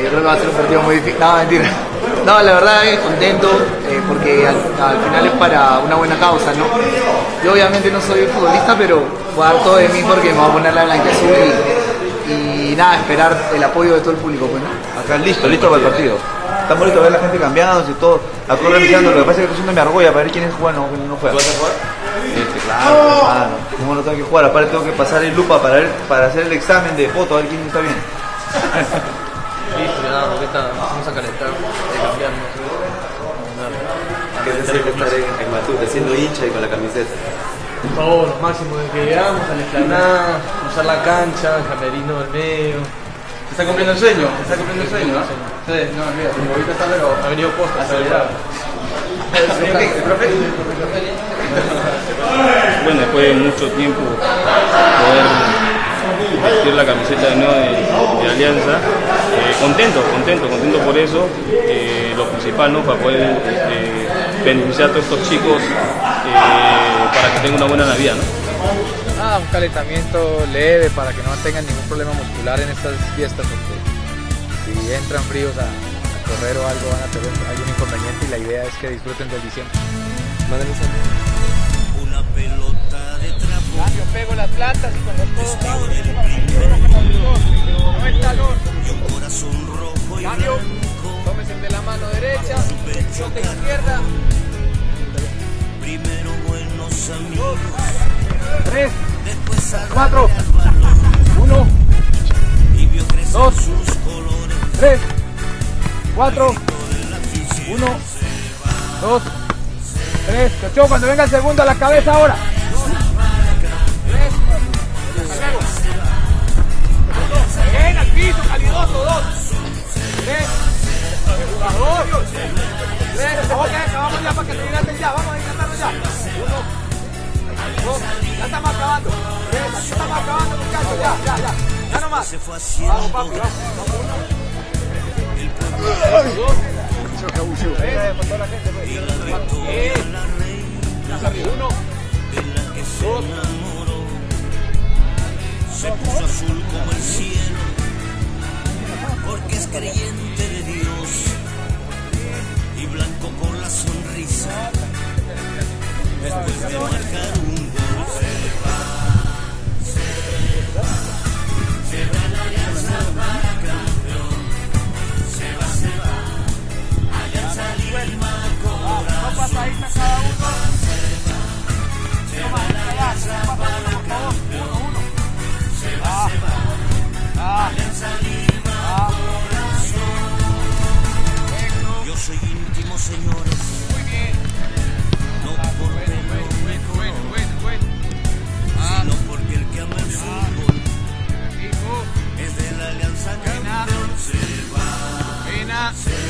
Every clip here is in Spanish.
creo que va a ser un partido muy difícil. No, mentira. No, la verdad es contento eh, porque al, al final es para una buena causa, ¿no? Yo obviamente no soy futbolista, pero voy a dar todo de mí porque me voy a poner la blanquiazul y, y nada, esperar el apoyo de todo el público, pues, ¿no? Acá listo, listo para el partido. Está bonito ver la gente cambiándose y todo. Organizando, lo que pasa es que estoy haciendo mi argolla para ver quién es bueno o quién no juega. ¿Tú vas a jugar? Este, claro, hermano. ¿Cómo no tengo que jugar? Aparte tengo que pasar el lupa para ver, para hacer el examen de foto, a ver quién está bien. Vamos a calentar, de cambiarnos. ¿Qué es necesario estar en, en Matute, siendo hincha y con la camiseta? Todo lo máximo de que llegamos a la explanada, cruzar la cancha, el camerino del medio. ¿Te está cumpliendo el sueño? ¿Te está cumpliendo el sueño? ¿no? Sí, no, olvídate, ahorita está pero... Ha venido posta, acelerado. Bueno, después de mucho tiempo poder vestir la camiseta de nuevo de, de Alianza, eh, contento, contento, contento por eso, eh, lo principal, ¿no? Para poder eh, beneficiar a todos estos chicos eh, para que tengan una buena Navidad, ¿no? Ah, un calentamiento leve para que no tengan ningún problema muscular en estas fiestas, porque si entran fríos a, correr o algo van a tener algún inconveniente y la idea es que disfruten del diciembre. Una pelota de trapo. Yo pego las plantas y con los No corazón de izquierda. Primero buenos amigos. Tres, cuatro, uno, Dos. sus colores. tres, cuatro, uno, dos, tres. Ocho, cuando venga el segundo a la cabeza ahora. Ya, vamos a hidratarnos ya. Uno, dos, ya estamos acabando. Tres, aquí estamos acabando, muchachos, ya, ya, ya. Ya nomás. Se fue haciendo Vamos, papi, vamos. reina Uno, que se enamoró. Se puso azul como el cielo, porque es creyente de Dios. Y blanco por la sonrisa, Yeah. Pena.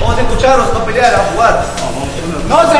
Vamos a escucharnos, no pelear, a jugar. No se